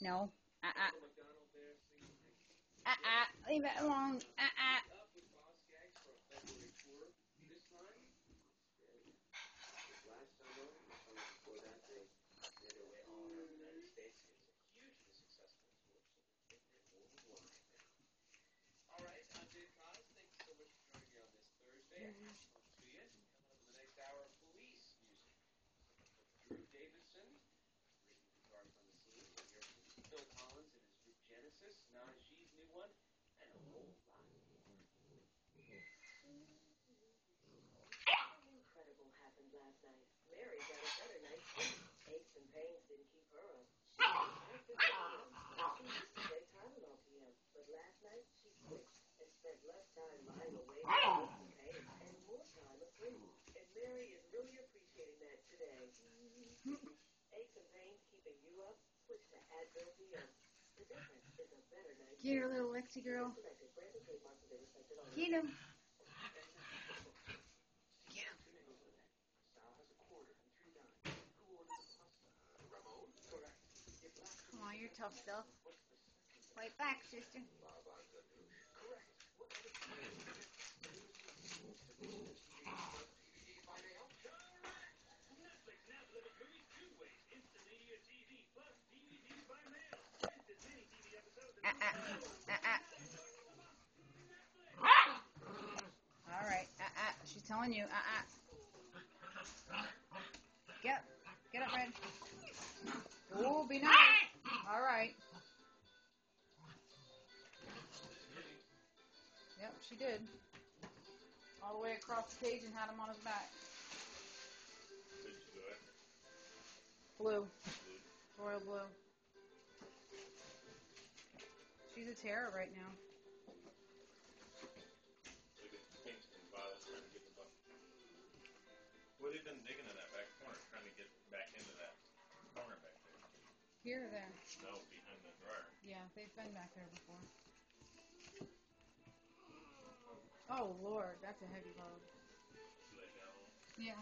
No. Uh-uh. Uh-uh. Leave it alone. Uh-uh. Incredible happened last night. Mary got a better night's sleep. Aches and pains didn't keep her up. She used to take Tylenol PM, but last night she switched and spent less time lying awake with aches and more time asleep. And Mary is really appreciating that today. aches and pains keeping you up? Switch to Advil PM. Get her little Lexi girl. Get him. Come on, you're tough stuff. Fight back, sister. All right. Uh-uh. She's telling you. Uh-uh. Get up. Get up, Red. Oh, be nice. All right. Yep, she did. All the way across the cage and had him on his back. Did she do it? Blue. Royal blue. She's a terror right now. Look at Pinks and Violet trying to get the buck. What have you been digging in that back corner, trying to get back into that corner back there? Here or there? No, behind the dryer. Yeah, they've been back there before. Oh, Lord, that's a heavy load. Yeah.